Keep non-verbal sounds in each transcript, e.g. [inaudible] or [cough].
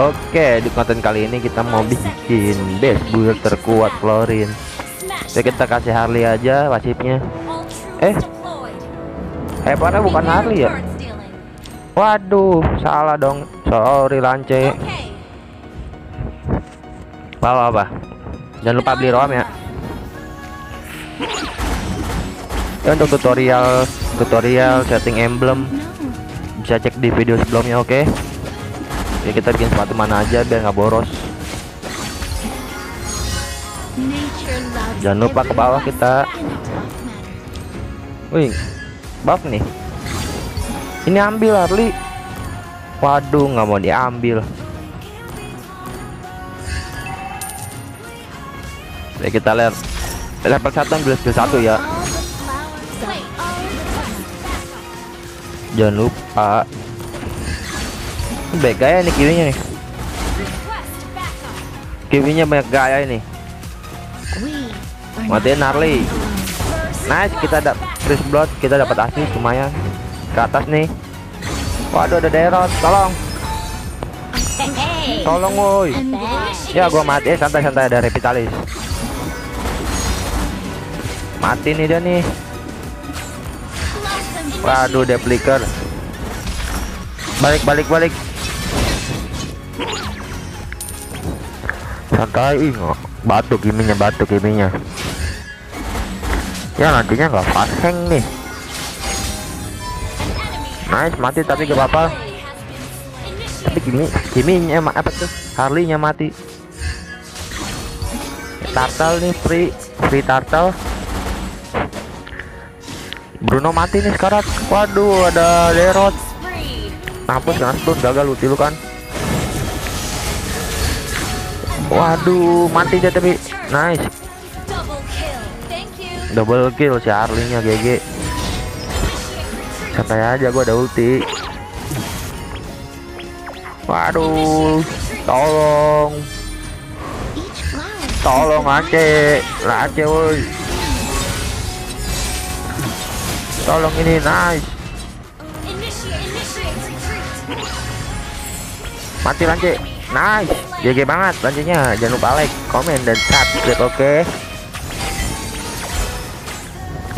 Oke, di konten kali ini kita mau bikin base build terkuat Florin. Oke, kita kasih Harley aja pasifnya. Eh. Hebatnya bukan Harley ya? Waduh, salah dong. Sorry lance. Bawa apa? Jangan lupa beli ROM ya. Ya untuk tutorial tutorial setting emblem bisa cek di video sebelumnya oke. Okay? Ya kita bikin sepatu mana aja biar nggak boros. Jangan lupa ke bawah kita. wih buff nih. Ini ambil Harley. Waduh nggak mau diambil. Ya kita lihat level satu ambil skill satu ya. Jangan lupa baik gaya nih. Kirinya nih kirinya banyak gaya ini. Matiin Harley. nice kita ada Chris Blood kita dapat asis lumayan ke atas nih. Waduh ada Derot tolong. Tolong woi. Ya gua mati eh santai-santai ada Revitalis mati nih dia nih. Waduh depliker balik balik balik santai ih batu giminya batu giminya ya nantinya nggak fast hang nih. Nice mati tapi gak apa-apa. Tapi gini giminya apa tuh? Harley nya mati. Turtle nih free free turtle Bruno mati nih sekarang. Waduh ada Derot. Hapus kan stun gagal ulti lu kan Waduh, mati dia tapi nice. Double kill si Arlingnya GG. Santai aja gua ada ulti. Waduh, tolong. Tolong Aceh, lah Aceh woi. Tolong ini nice. Mati Lance. Nice. GG banget lanjutnya. Jangan lupa like komen dan subscribe oke? Okay?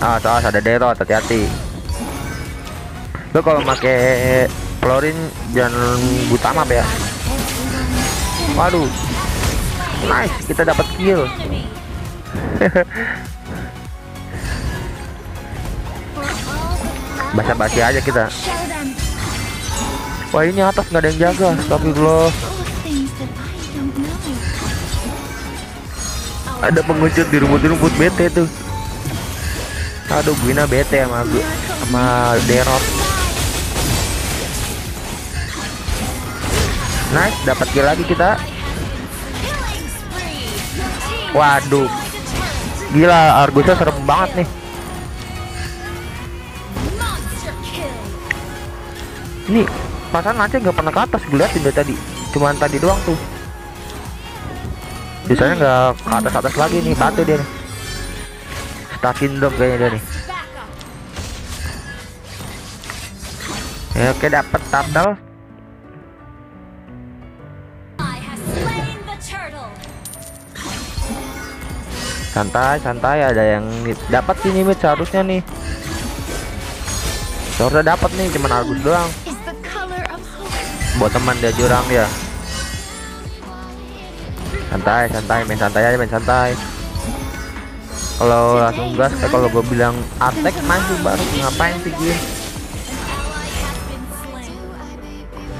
ah soal ada dero hati-hati. Lo kalau pakai florin jangan buta map ya. Waduh. Nice kita dapat kill. [laughs] Basa-basi aja kita. Wah ini atas nggak ada yang jaga tapi lo ada pengecut di rumput-rumput bete tuh. Aduh Gwina bete sama sama Derot. Nice dapat kill lagi kita. Waduh. Gila Argusnya serem banget nih. Ini pasan aja nggak pernah ke atas gue liatin dari tadi. Cuman tadi doang tuh biasanya nggak ke atas atas lagi nih batu dia nih. Stakin dong kayaknya dia nih. Ya oke dapat turtle santai santai ada yang dapat sini mid seharusnya nih. Seharusnya dapat nih cuman Argus doang. Buat teman dia jurang ya santai santai main santai aja main santai. Kalau langsung gas eh, kalau gue bilang attack maju baru ngapain sih gue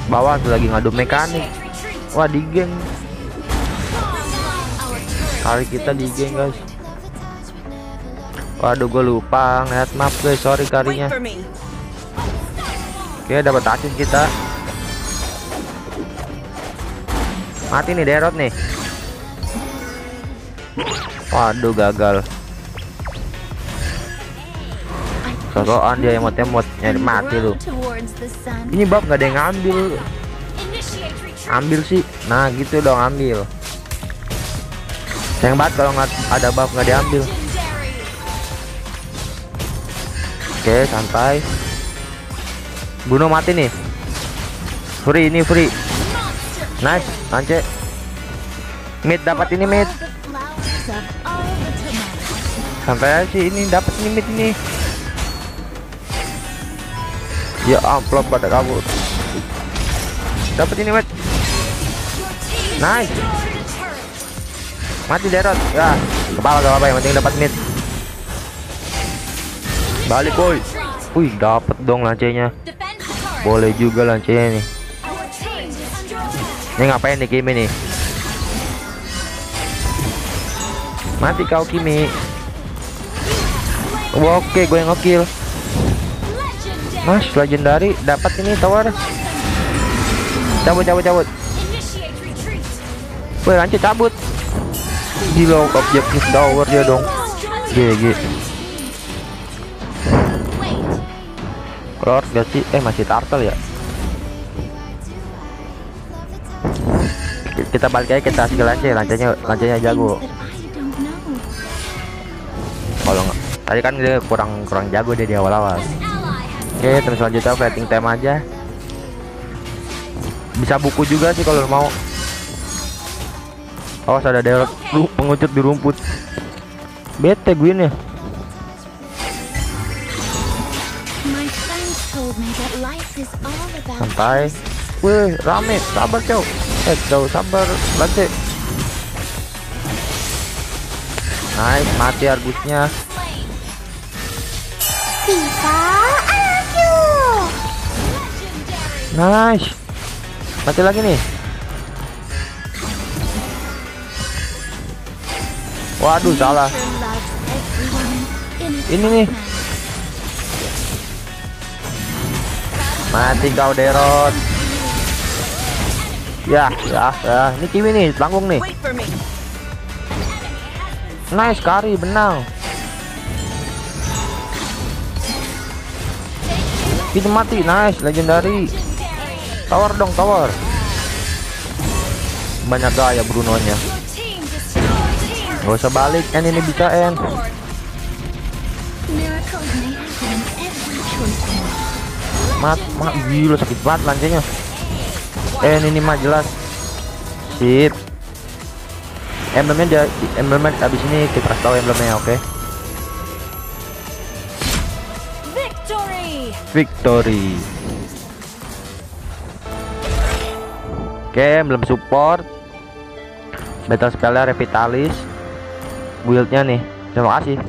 bawah tuh lagi ngadu mekanik. Wah di geng. Kali kita di geng guys. Waduh gue lupa ngeliat map guys. Sorry karinya. Oke dapat asis kita. Mati nih derot nih waduh gagal. Sosokan dia yang temot nyari mati lu. Ini bab nggak ada yang ngambil. Ambil sih. Nah gitu dong ambil. Sayang banget kalau nggak ada bab nggak diambil. Oke santai. Bruno mati nih. Free ini free. Nice, lance. Mid dapat ini mid. Sampai aja ini dapat ini mid ini. Ya amplop pada kabur. Dapat ini mid. Nice. Mati derot. Ya, kepala gak apa-apa yang penting dapat mid. Balik boy. Wih, dapat dong lancenya. Boleh juga lancenya nih. Ini ngapain nih Kimi nih? Mati kau Kimi. Oke, gue yang ngekill. Mas, legendary dapat ini tower. Cabut, cabut, cabut. Woi, lanjut cabut. Gila, objektif tower dia dong. GG. Lord gak sih? Eh, masih turtle ya? Kita balik aja kita skill aja, lancanya lancanya jago. Kalau nggak, tadi kan dia kurang kurang jago dia di awal-awal. Oke, terus selanjutnya fighting time aja. Bisa buku juga sih kalau mau. Awas ada daerah lu pengucut di rumput. Bete gue nih. Santai. Wih, rame. Sabar, Cok. Eh, jauh sabar. Lanjut. Nice, mati Nice. Mati lagi nih. Waduh, salah. Ini nih. Mati kau Derot. Ya, ya, ya. Ini Kiwi nih, tanggung nih. Nice kari benang. Itu mati, nice, legendary. Tower dong, tower. Banyak gaya Bruno-nya. Gak usah balik, ini bisa end. Mat, mat, gila sakit banget lancenya. Eh, ini mah jelas. Sip. Emblemnya dia, emblemnya habis ini kita kasih tahu emblemnya, oke? Okay? Victory. Oke, okay, emblem support. Battle spellnya Revitalis. Buildnya nih. Terima kasih.